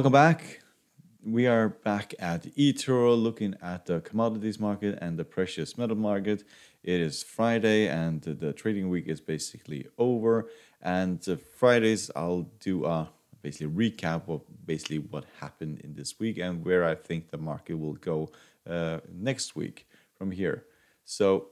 Welcome back. We are back at eToro looking at the commodities market and the precious metal market. It is Friday and the trading week is basically over. And uh, Fridays, I'll do a basically recap of basically what happened in this week and where I think the market will go uh, next week from here. So,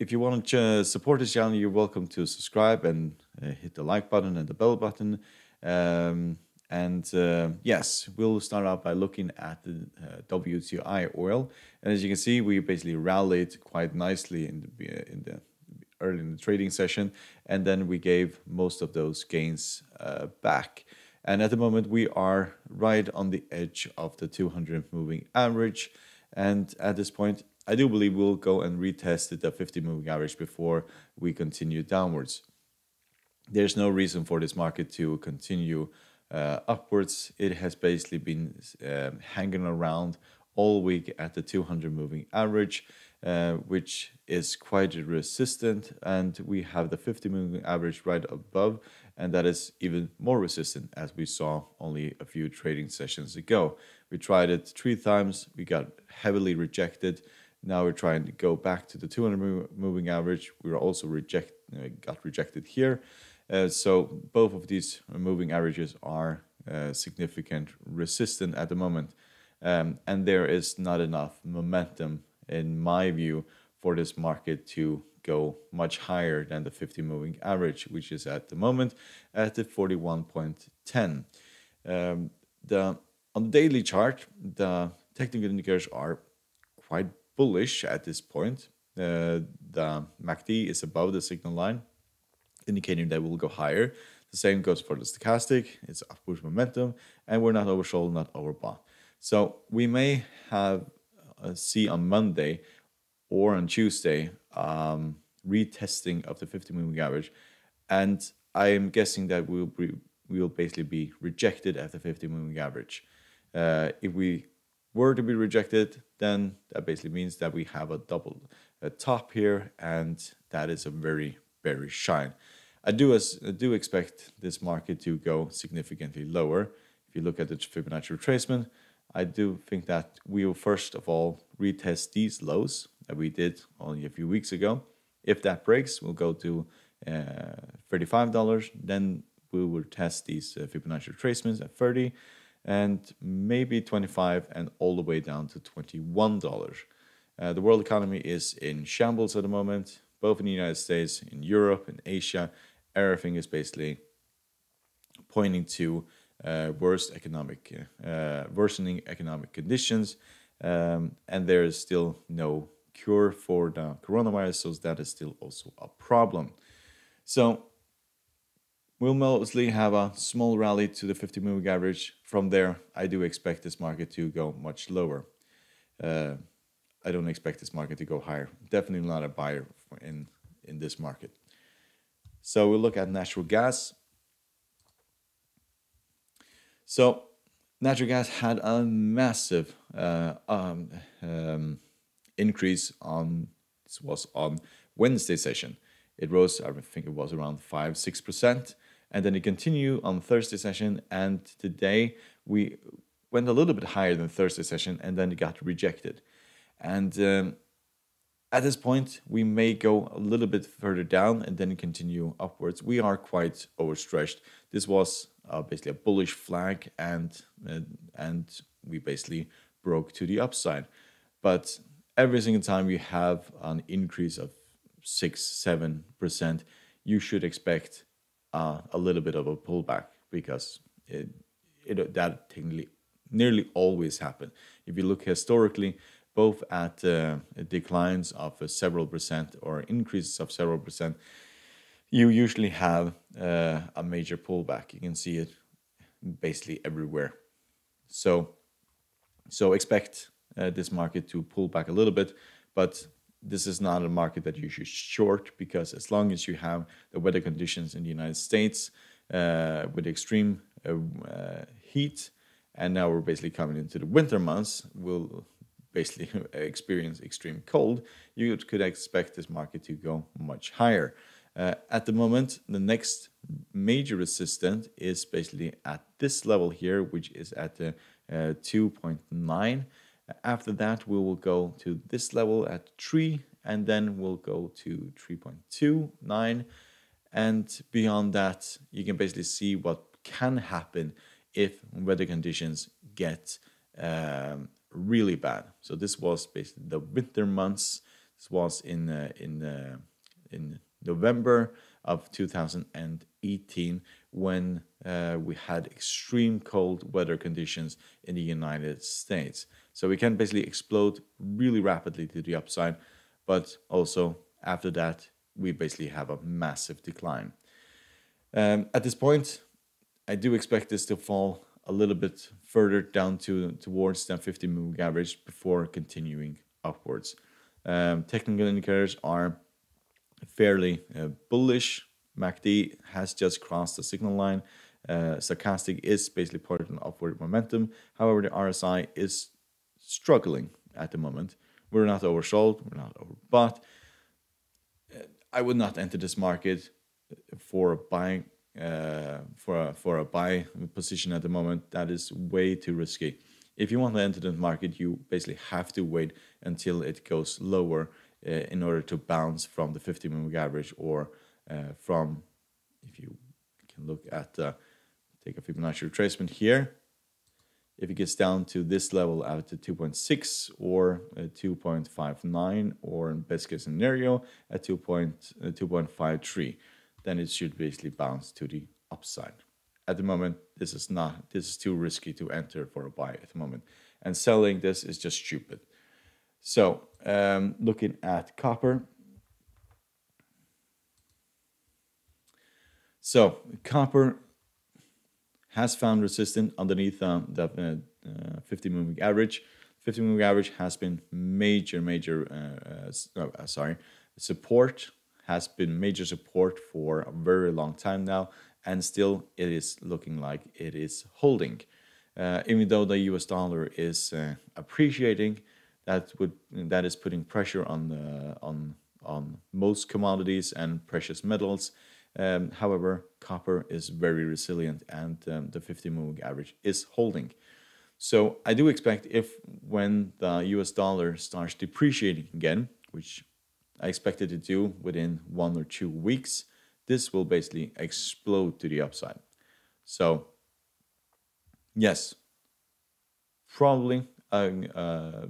if you want to support this channel, you're welcome to subscribe and uh, hit the like button and the bell button. Um, and uh, yes, we'll start out by looking at the uh, WTI oil. And as you can see, we basically rallied quite nicely in the, in the early in the trading session, and then we gave most of those gains uh, back. And at the moment, we are right on the edge of the 200 moving average. And at this point, I do believe we'll go and retest the 50 moving average before we continue downwards. There's no reason for this market to continue uh, upwards. It has basically been um, hanging around all week at the 200 moving average, uh, which is quite resistant. And we have the 50 moving average right above, and that is even more resistant as we saw only a few trading sessions ago. We tried it three times, we got heavily rejected. Now we're trying to go back to the 200 moving average. We were also reject, uh, got rejected here. Uh, so both of these moving averages are uh, significant resistant at the moment. Um, and there is not enough momentum, in my view, for this market to go much higher than the 50 moving average, which is at the moment at the 41.10. Um, the on the daily chart, the technical indicators are quite bullish at this point. Uh, the MACD is above the signal line, indicating that we'll go higher. The same goes for the stochastic, it's upward momentum, and we're not oversold, not overbought. So we may have uh, see on Monday or on Tuesday um, retesting of the 50 moving average, and I am guessing that we'll be, we'll basically be rejected at the 50 moving average. Uh, if we were to be rejected, then that basically means that we have a double a top here, and that is a very bearish shine. I do as I do expect this market to go significantly lower. If you look at the Fibonacci retracement, I do think that we will first of all retest these lows that we did only a few weeks ago. If that breaks, we'll go to uh, $35. Then we will test these uh, Fibonacci retracements at 30 and maybe 25 and all the way down to $21. Uh, the world economy is in shambles at the moment, both in the United States, in Europe, in Asia. Everything is basically pointing to uh, worst economic, uh, worsening economic conditions, um, and there is still no cure for the coronavirus, so that is still also a problem. So we'll mostly have a small rally to the 50 moving average. From there, I do expect this market to go much lower. Uh, I don't expect this market to go higher. Definitely not a buyer in in this market. So we look at natural gas. So natural gas had a massive uh, um, um, increase on this was on Wednesday session. It rose, I think it was around five six percent, and then it continued on Thursday session. And today we went a little bit higher than Thursday session, and then it got rejected. And um, at this point, we may go a little bit further down and then continue upwards. We are quite overstretched. This was uh, basically a bullish flag, and uh, and we basically broke to the upside. But every single time you have an increase of six, seven percent, you should expect uh, a little bit of a pullback because it, it that technically nearly always happen. If you look historically, both at uh, declines of uh, several percent or increases of several percent, you usually have uh, a major pullback. You can see it basically everywhere. So, so expect uh, this market to pull back a little bit, but this is not a market that you should short because as long as you have the weather conditions in the United States uh, with extreme uh, heat, and now we're basically coming into the winter months, will basically experience extreme cold, you could expect this market to go much higher. Uh, at the moment, the next major resistance is basically at this level here, which is at uh, 2.9. After that, we will go to this level at 3, and then we'll go to 3.29. And beyond that, you can basically see what can happen if weather conditions get um, really bad. So this was basically the winter months. This was in uh, in uh, in November of 2018 when uh, we had extreme cold weather conditions in the United States. So we can basically explode really rapidly to the upside, but also after that we basically have a massive decline. Um, at this point, I do expect this to fall a little bit further down to towards the 50 moving average before continuing upwards. Um, technical indicators are fairly uh, bullish. MACD has just crossed the signal line. Uh, stochastic is basically part of an upward momentum. However, the RSI is struggling at the moment. We're not oversold, we're not overbought. Uh, I would not enter this market for buying uh, for a, for a buy position at the moment, that is way too risky. If you want to enter the market, you basically have to wait until it goes lower uh, in order to bounce from the 50 moving average or uh, from, if you can look at, uh, take a Fibonacci retracement here, if it gets down to this level at 2.6 or 2.59 or in best case scenario at 2.53 then it should basically bounce to the upside. At the moment, this is not, this is too risky to enter for a buy at the moment. And selling this is just stupid. So, um, looking at copper. So, copper has found resistance underneath uh, the uh, 50 moving average. 50 moving average has been major, major, uh, uh, uh sorry, support has been major support for a very long time now, and still it is looking like it is holding. Uh, even though the US dollar is uh, appreciating, that would that is putting pressure on the, on on most commodities and precious metals. Um, however, copper is very resilient, and um, the 50 moving average is holding. So I do expect if when the US dollar starts depreciating again, which I expect it to do within one or two weeks. This will basically explode to the upside. So, yes, probably uh,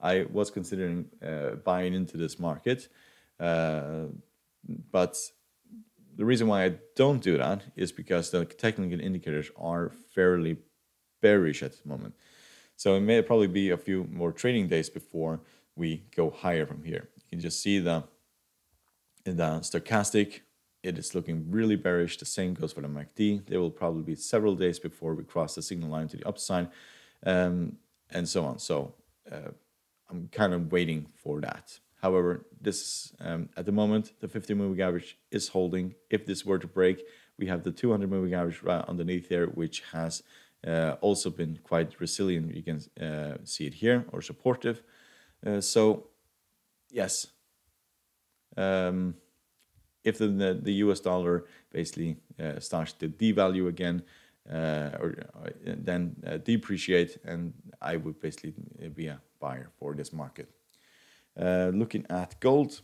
I was considering uh, buying into this market, uh, but the reason why I don't do that is because the technical indicators are fairly bearish at the moment. So it may probably be a few more trading days before we go higher from here can just see the, the stochastic. It is looking really bearish. The same goes for the MACD. There will probably be several days before we cross the signal line to the upside um, and so on. So uh, I'm kind of waiting for that. However, this um, at the moment, the 50 moving average is holding. If this were to break, we have the 200 moving average right underneath there, which has uh, also been quite resilient. You can uh, see it here or supportive. Uh, so yes. Um, if the, the, the US dollar basically uh, starts to devalue again, uh, or uh, then uh, depreciate, and I would basically be a buyer for this market. Uh, looking at gold.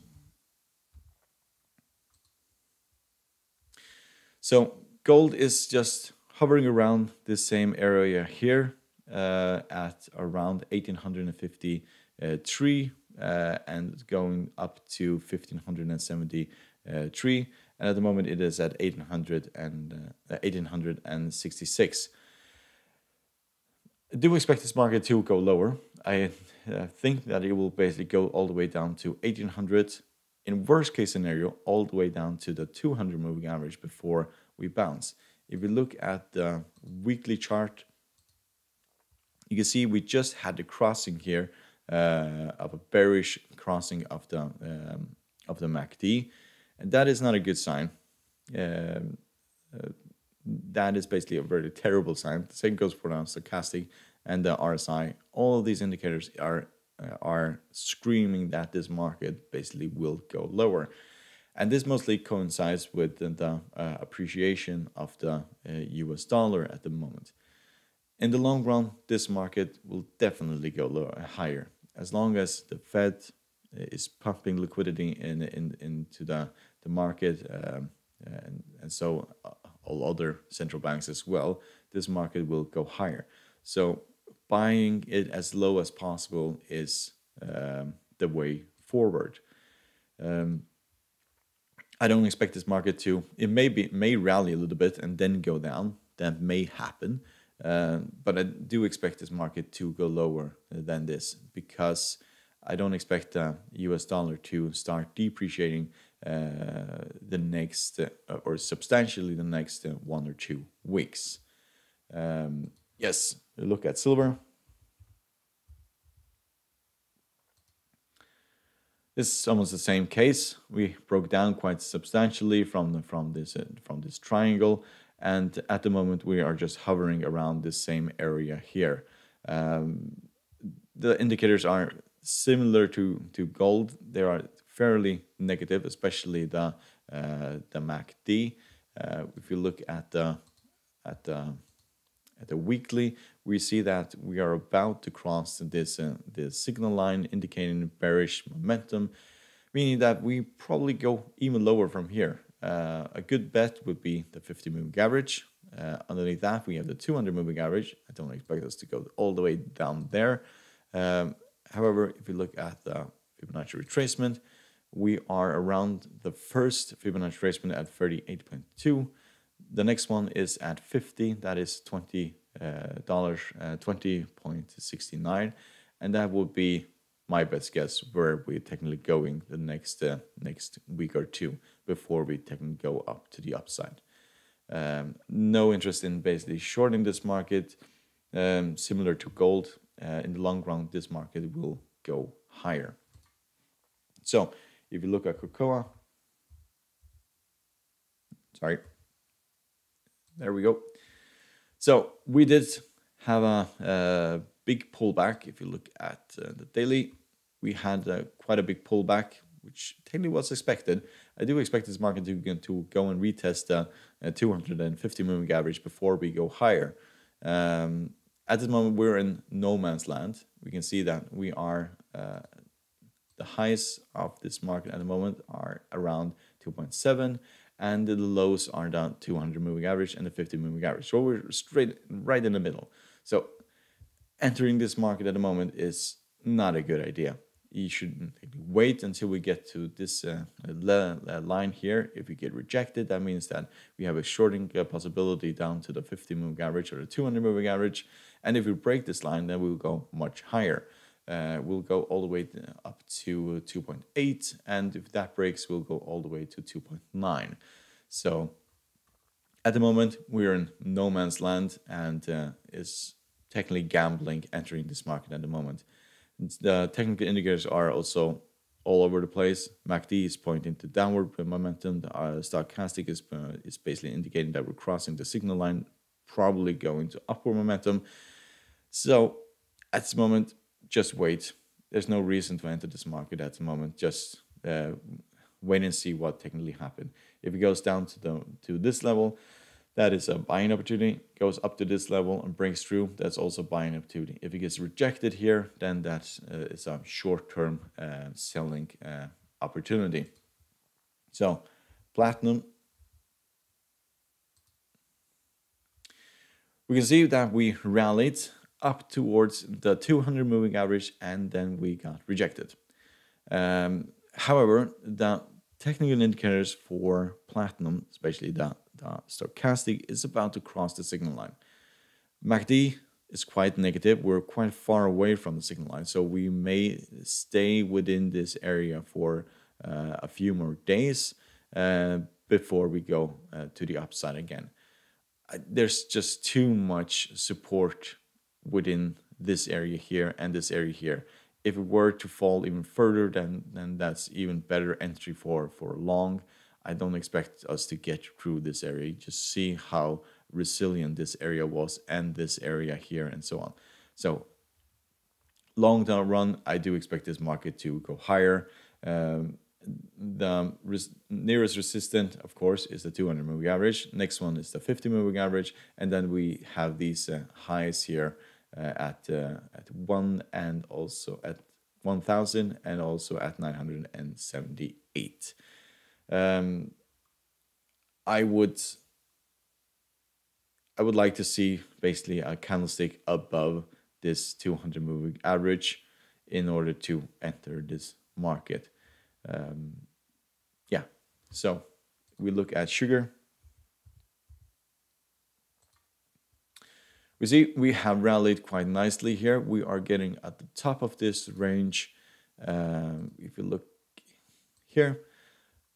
So gold is just hovering around this same area here uh, at around 1853 uh, and going up to 1573 and at the moment it is at 1800 and, uh, 1866 I do expect this market to go lower. I uh, think that it will basically go all the way down to 1800 in worst case scenario all the way down to the 200 moving average before we bounce. If we look at the weekly chart you can see we just had the crossing here uh, of a bearish crossing of the um, of the MACD, and that is not a good sign. Um, uh, that is basically a very terrible sign. The same goes for the stochastic and the RSI. All of these indicators are uh, are screaming that this market basically will go lower. And this mostly coincides with the, the uh, appreciation of the US uh, dollar at the moment. In the long run, this market will definitely go lower, higher as long as the Fed is pumping liquidity in, in into the the market, um, and, and so uh, all other central banks as well. This market will go higher. So buying it as low as possible is um, the way forward. Um, I don't expect this market to. It may be may rally a little bit and then go down. That may happen, uh, but I do expect this market to go lower than this because I don't expect the U.S. dollar to start depreciating uh, the next uh, or substantially the next uh, one or two weeks. Um, yes, look at silver. This is almost the same case. We broke down quite substantially from the, from this uh, from this triangle, and at the moment we are just hovering around the same area here. Um, the indicators are similar to to gold. They are fairly negative, especially the uh, the MACD. Uh, if you look at the at the at the weekly, we see that we are about to cross this uh, this signal line indicating bearish momentum, meaning that we probably go even lower from here. Uh, a good bet would be the 50 moving average. Uh, underneath that, we have the 200 moving average. I don't expect us to go all the way down there. Um, however, if you look at the Fibonacci retracement, we are around the first Fibonacci retracement at 38.2 the next one is at 50, that is $20, uh, uh, 20.69, and that would be my best guess where we're technically going the next uh, next week or two before we can go up to the upside. Um, no interest in basically shorting this market. Um, similar to gold, uh, in the long run, this market will go higher. So if you look at cocoa, sorry, there we go. So we did have a, a big pullback. If you look at uh, the daily, we had uh, quite a big pullback, which technically was expected. I do expect this market to, to go and retest the uh, 250 moving average before we go higher. Um, at this moment, we're in no man's land. We can see that we are uh, the highs of this market at the moment are around 2.7 and the lows are down 200 moving average and the 50 moving average. So we're straight right in the middle. So entering this market at the moment is not a good idea. You should wait until we get to this uh, line here. If we get rejected, that means that we have a shorting uh, possibility down to the 50 moving average or the 200 moving average. And if we break this line, then we'll go much higher. Uh, we'll go all the way up to 2.8 and if that breaks we'll go all the way to 2.9 so at the moment we're in no man's land and uh, is technically gambling entering this market at the moment the technical indicators are also all over the place macd is pointing to downward momentum the uh, stochastic is, uh, is basically indicating that we're crossing the signal line probably going to upward momentum so at this moment just wait. There's no reason to enter this market at the moment. Just uh, wait and see what technically happened. If it goes down to the to this level, that is a buying opportunity. Goes up to this level and breaks through, that's also buying opportunity. If it gets rejected here, then that uh, is a short-term uh, selling uh, opportunity. So, platinum. We can see that we rallied up towards the 200 moving average and then we got rejected. Um, however, the technical indicators for platinum, especially the, stochastic, is about to cross the signal line. MACD is quite negative. We're quite far away from the signal line, so we may stay within this area for uh, a few more days uh, before we go uh, to the upside again. There's just too much support within this area here and this area here. If it were to fall even further, then then that's even better entry for for long. I don't expect us to get through this area. Just see how resilient this area was and this area here and so on. So long term run, I do expect this market to go higher. Um, the res- nearest resistant, of course, is the 200 moving average. Next one is the 50 moving average, and then we have these uh, highs here uh, at uh, at one and also at 1000 and also at 978. Um, I would I would like to see basically a candlestick above this 200 moving average in order to enter this market. Um, yeah, so we look at sugar. We see we have rallied quite nicely here. We are getting at the top of this range. Um, if you look here,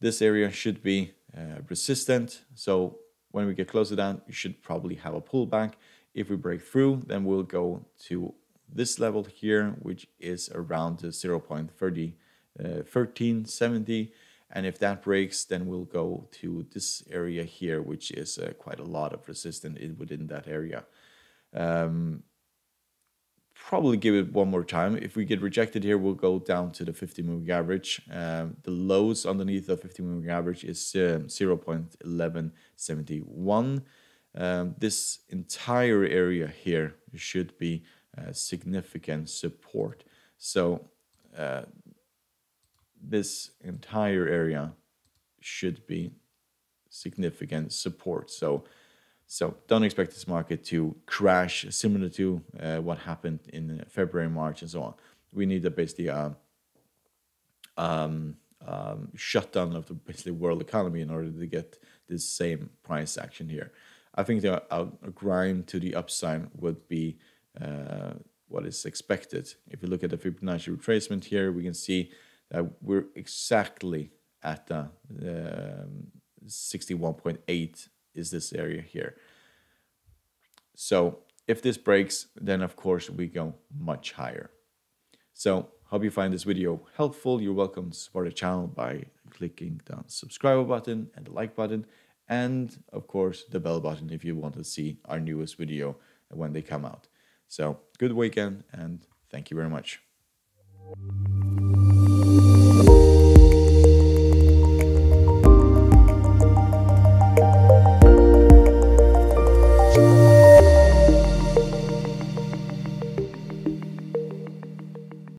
this area should be uh, resistant. So when we get closer down, you should probably have a pullback. If we break through, then we'll go to this level here, which is around 0 0.30, uh, 1370. And if that breaks, then we'll go to this area here, which is uh, quite a lot of resistance within that area. Um, probably give it one more time. If we get rejected here, we'll go down to the 50 moving average. Um, the lows underneath the 50 moving average is um, 0.1171. Um, this entire area here should be uh, significant support. So uh, this entire area should be significant support. So so don't expect this market to crash similar to uh, what happened in February, March, and so on. We need a basically a um, um, shutdown of the basically world economy in order to get this same price action here. I think the, a, a grind to the upside would be uh, what is expected. If you look at the Fibonacci retracement here, we can see that we're exactly at the um, 61.8 is this area here. So if this breaks, then of course we go much higher. So hope you find this video helpful. You're welcome to support the channel by clicking the subscribe button and the like button and of course the bell button if you want to see our newest video when they come out. So good weekend and thank you very much.